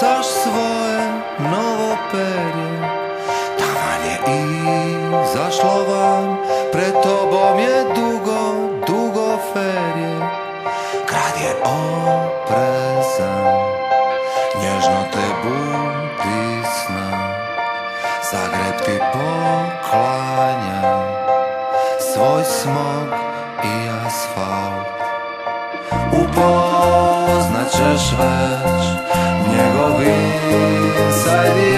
glancaš svoje novo perje. Taman je izašlo van, pred tobom je dugo, dugo ferje. Grad je oprezan, nježno te budi sna. Zagreb ti poklanja, svoj smog i asfalt. Upoznat walczysz, niego wicaj.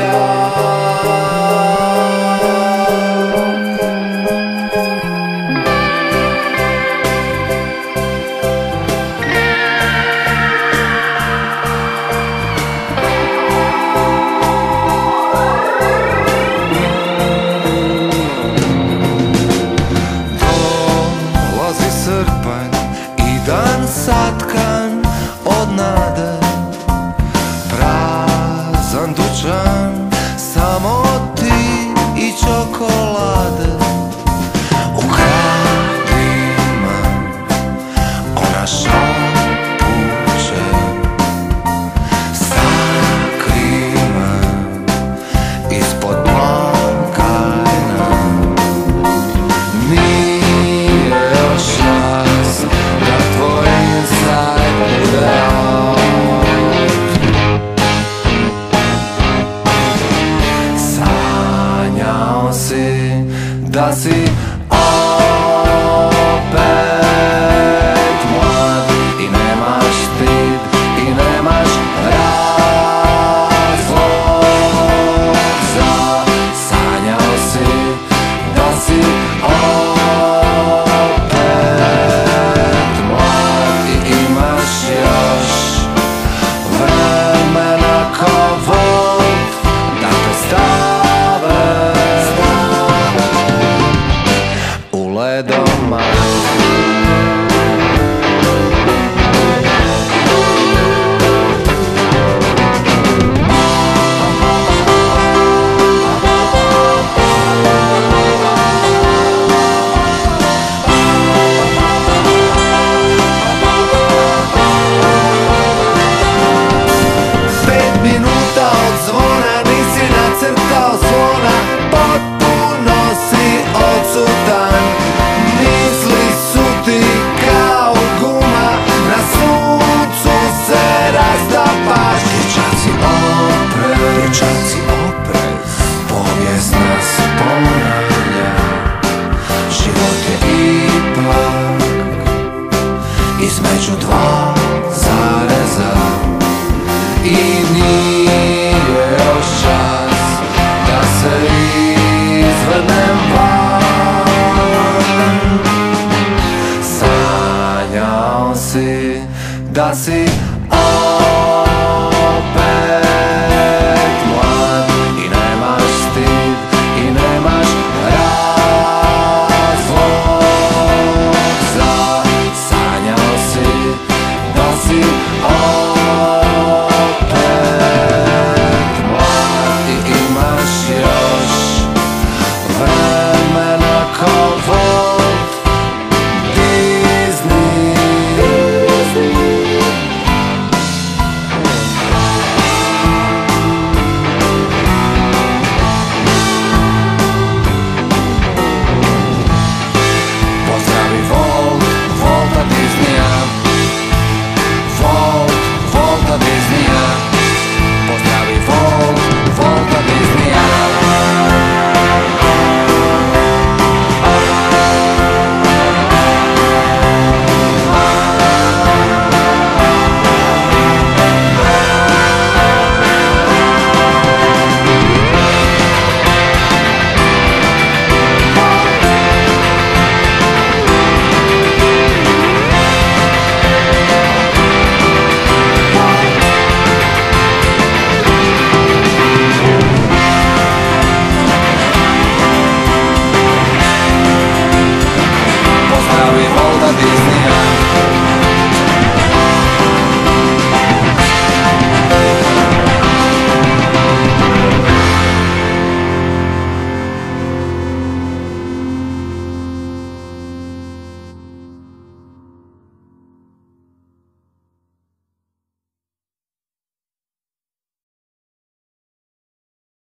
Da si Je ipak Između dva zareza i nije još čas da se izvrnem van. Sanjao si da si opet